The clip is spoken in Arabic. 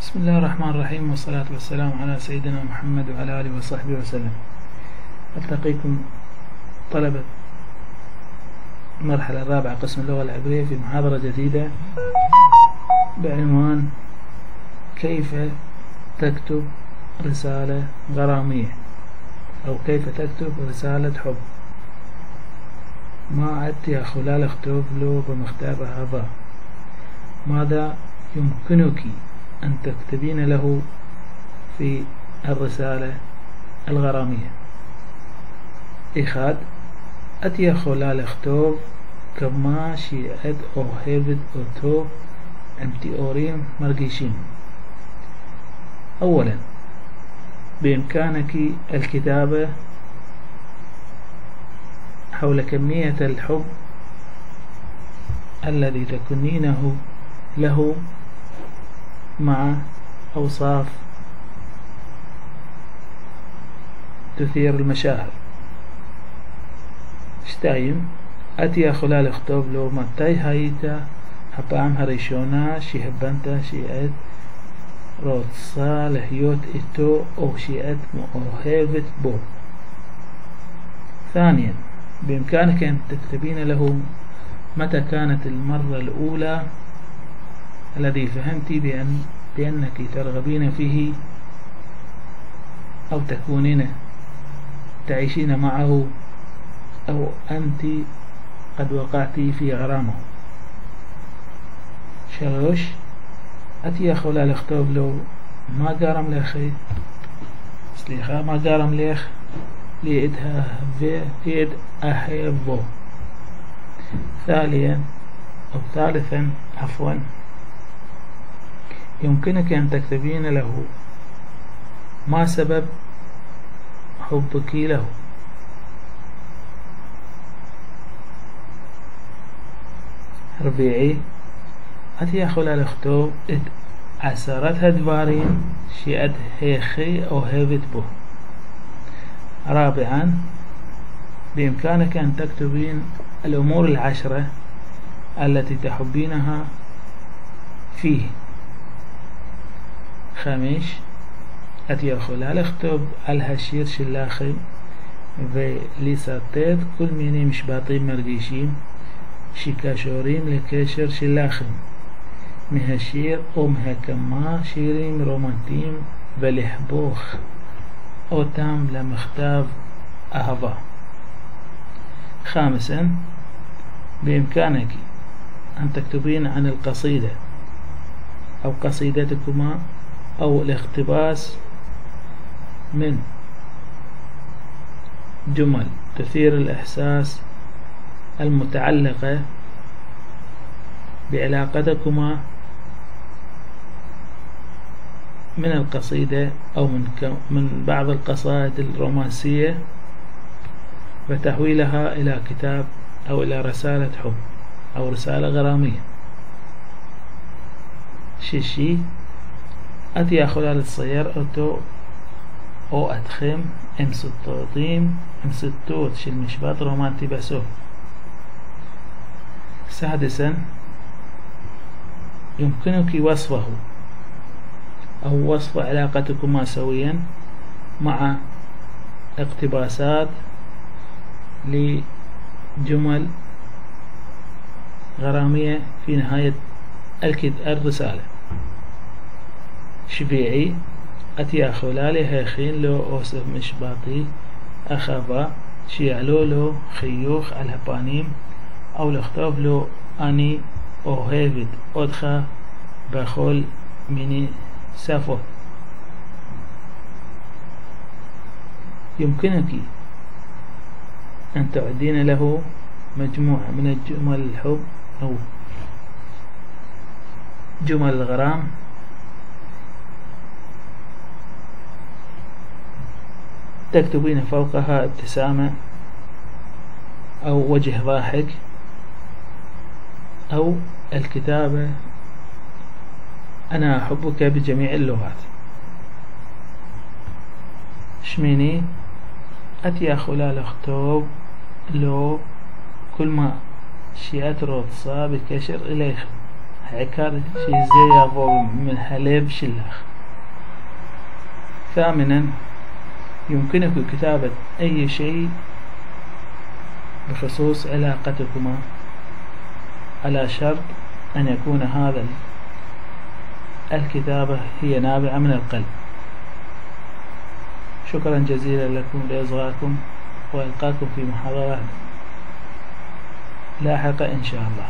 بسم الله الرحمن الرحيم والصلاة والسلام على سيدنا محمد وعلى آله وصحبه وسلم. ألتقيكم طلبة المرحلة الرابعة قسم اللغة العبرية في محاضرة جديدة بعنوان كيف تكتب رسالة غرامية؟ أو كيف تكتب رسالة حب؟ ما أت يا خلال اختوف له بمختار هذا ماذا يمكنك أن تكتبين له في الرسالة الغرامية. إخاد أتي خلال اختوب كما شئت أو هيفد أو تو أنتي أوريم مرقشين أولا بإمكانك الكتابة حول كمية الحب الذي تكنينه له مع أوصاف تثير المشاعر שתיים, את יכולה לכתוב לו מתי היית הפעם הראשונה שהבנת שאת רוצה להיות איתו או שאת מאוהבת בו. ثانيا بإمكانك أن تكتبين له متى كانت المرة الأولى الذي فهمت بأن بأنك ترغبين فيه أو تكونين تعيشين معه أو أنت قد وقعت في غرامة. شلوش أتي خلال اختوب لو ما قارم لأخي سليخة ما قارم ليخ ليدها فيد أحيبه ثاليا أو ثالثا عفوا. يمكنك أن تكتبين له. ما سبب حبك له؟ ربيعي أتي خلال اختو أسرتها دبارين شئت هيخي أو هيفت به رابعا بإمكانك أن تكتبين الأمور العشرة التي تحبينها فيه. חמש, את יכולה לכתוב על השיר שלכם ולסרטט כל מיני משפטים מרגישים שקשורים לקשר שלכם מהשיר או מהכמה שירים רומנטיים ולחבוך אותם למכתב אהבה. خامسا بإمكانك أن تكتبين عن القصيدة أو قصيدتكما أو الاقتباس من جمل تثير الإحساس المتعلقة بعلاقتكما من القصيدة أو من من بعض القصائد الرومانسية وتحويلها إلى كتاب أو إلى رسالة حب أو رسالة غرامية. شيشي את יכולה לצייר אותו או אתכם עם סרטוטים, עם סרטוט של משפט רומנטי בסוף. سادسا يمكنك وصفه أو وصف علاقتكما سويا مع اقتباسات لجمل غرامية في نهاية الرسالة שביעי, את יכולה להכין לו אוסף משפטי אחווה שיעלו לו חיוך על הפנים או לכתוב לו אני אוהבת אותך בכל מיני שפות. يمكنك أن تعدين له مجموعة من الجمل الحب أو جمل الغرام تكتبين فوقها ابتسامة أو وجه ضاحك أو الكتابة أنا أحبك بجميع اللغات. شميني؟ أتي خلال أختوب لو كل ما شيئت رطصة كشر إليخ عكار شي زي من حليب شلخ ثامنا يمكنك كتابة أي شيء بخصوص علاقتكما. على شرط أن يكون هذا الكتابة هي نابعة من القلب. شكرا جزيلا لكم لإصغائكم وإلقاكم في محاضرة لاحقة إن شاء الله.